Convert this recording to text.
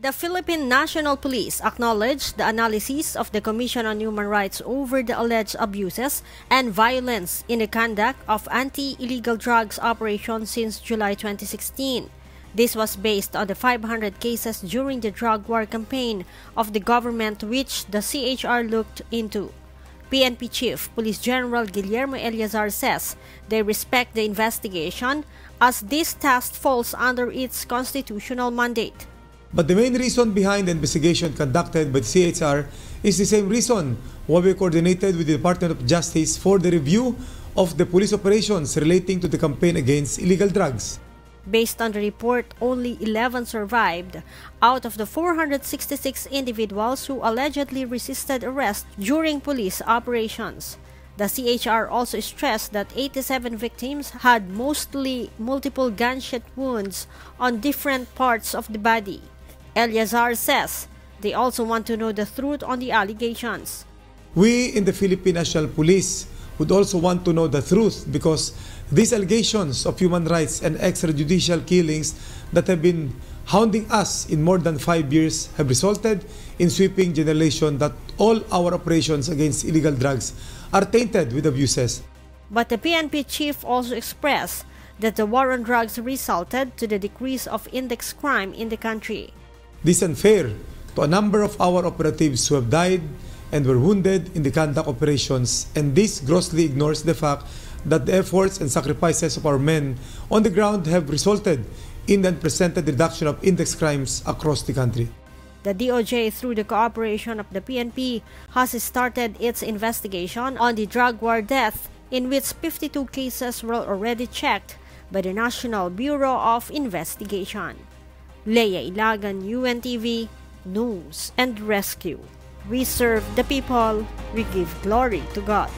The Philippine National Police acknowledged the analysis of the Commission on Human Rights over the alleged abuses and violence in the conduct of anti-illegal drugs operations since July 2016. This was based on the 500 cases during the drug war campaign of the government which the CHR looked into. PNP Chief Police General Guillermo Eleazar says they respect the investigation as this task falls under its constitutional mandate. But the main reason behind the investigation conducted by the CHR is the same reason why we coordinated with the Department of Justice for the review of the police operations relating to the campaign against illegal drugs. Based on the report, only 11 survived out of the 466 individuals who allegedly resisted arrest during police operations. The CHR also stressed that 87 victims had mostly multiple gunshot wounds on different parts of the body. Eleazar says they also want to know the truth on the allegations. We in the Philippine National Police would also want to know the truth because these allegations of human rights and extrajudicial killings that have been hounding us in more than five years have resulted in sweeping generalization that all our operations against illegal drugs are tainted with abuses. But the PNP chief also expressed that the war on drugs resulted to the decrease of index crime in the country. This is unfair to a number of our operatives who have died and were wounded in the conduct operations and this grossly ignores the fact that the efforts and sacrifices of our men on the ground have resulted in the unprecedented reduction of index crimes across the country. The DOJ, through the cooperation of the PNP, has started its investigation on the drug war death in which 52 cases were already checked by the National Bureau of Investigation. Leia Ilagan, UNTV, News and Rescue. We serve the people, we give glory to God.